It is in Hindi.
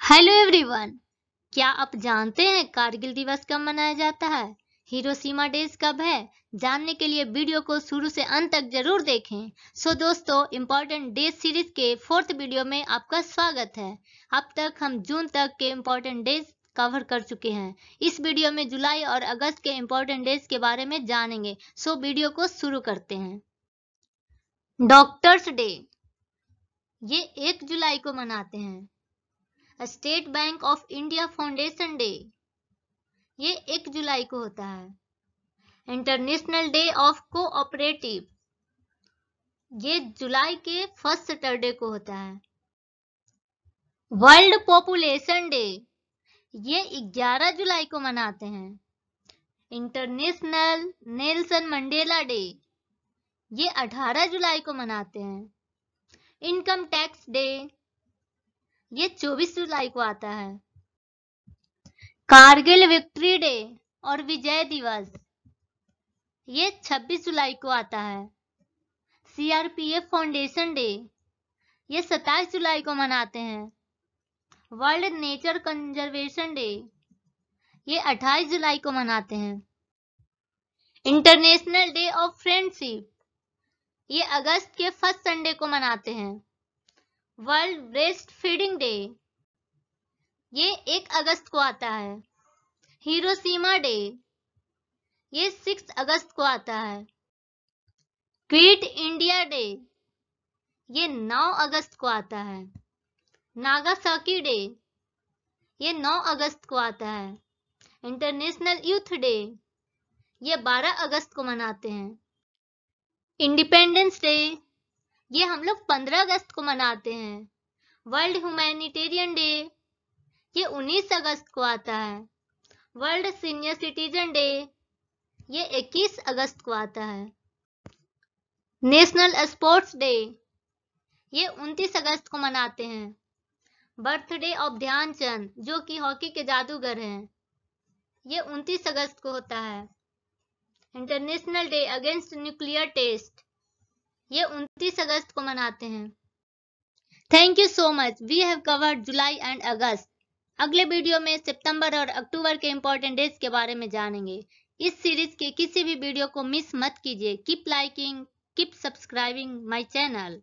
हेलो एवरीवन क्या आप जानते हैं कारगिल दिवस कब मनाया जाता है? हिरोशिमा डेज़ कब है? जानने के लिए वीडियो को शुरू से अंत तक ज़रूर देखें। सो so, दोस्तों इम्पोर्टेंट डेज़ सीरीज़ के फोर्थ वीडियो में आपका स्वागत है। अब तक हम जून तक के इम्पोर्टेंट डेज़ कवर कर चुके हैं। इस वीडियो में जुलाई और अगस्त के इम्पोर्टेंट डेज़ के बारे में जानेंगे। सो so, वीडियो को शुरू करते हैं। डॉक्टर्स डे ये एक जुलाई को मनाते हैं। State Bank of India foundation day ये एक जुलाई को होता है। इंटरनेशनल डे ऑफ़ कोऑपरेटिव ये जुलाई के फ़र्स्ट सैटरडे को होता है। वर्ल्ड पॉपुलेशन डे ये 11 जुलाई को मनाते हैं। इंटरनेशनल नेल्सन मंडेला डे ये 18 जुलाई को मनाते हैं। इनकम टैक्स डे ये 24 जुलाई को आता है। कारगिल विक्ट्री डे और विजय दिवस, ये 26 जुलाई को आता है। सीआरपीएफ फाउंडेशन डे ये 27 जुलाई को मनाते हैं। वर्ल्ड नेचर कंजर्वेशन डे ये 28 जुलाई को मनाते हैं। इंटरनेशनल डे ऑफ़ फ्रेंडशिप ये अगस्त के फ़र्स्ट संडे को मनाते हैं। वर्ल्ड ब्रेस्ट फीडिंग डे ये एक अगस्त को आता है। हिरोशिमा डे ये सिक्स अगस्त को आता है। क्विट इंडिया डे ये नौ अगस्त को आता है। नागासाकी डे ये नौ अगस्त को आता है। इंटरनेशनल यूथ डे ये बारह अगस्त को मनाते हैं। इंडिपेंडेंस डे ये हम लोग 15 अगस्त को मनाते हैं। वर्ल्ड ह्यूमैनिटेरियन डे, ये 19 अगस्त को आता है। वर्ल्ड सीनियर सिटीजन डे, ये 21 अगस्त को आता है। नेशनल स्पोर्ट्स डे, ये 29 अगस्त को मनाते हैं। बर्थडे ऑफ़ ध्यानचंद, जो कि हॉकी के जादूगर हैं, ये 29 अगस्त को होता है। International day against nuclear test ये 29 अगस्त को मनाते हैं। Thank you so much we have covered July and August अगले वीडियो में सितंबर और अक्टूबर के इंपॉर्टेंट डेज़ के बारे में जानेंगे। इस सीरीज़ के किसी भी वीडियो को मिस मत कीजिए। Keep liking keep subscribing my channel